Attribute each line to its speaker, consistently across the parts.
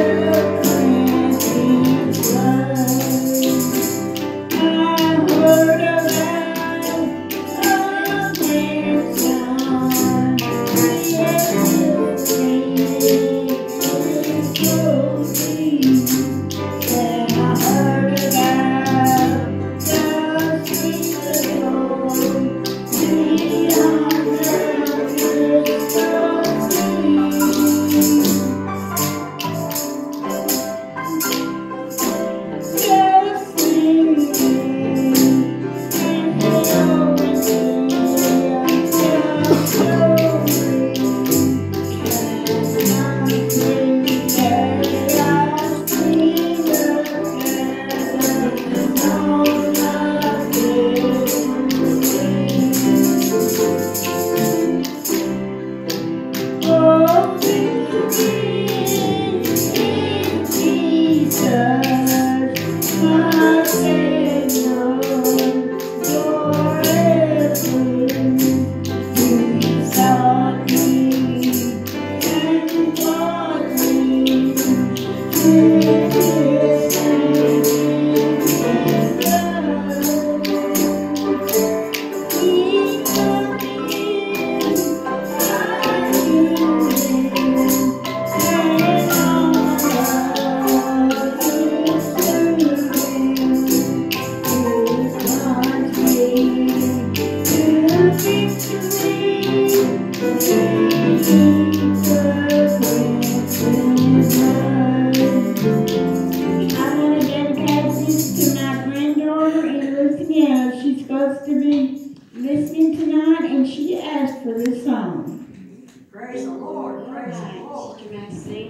Speaker 1: Oh,
Speaker 2: Voilà.
Speaker 3: Merci.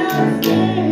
Speaker 1: Yeah.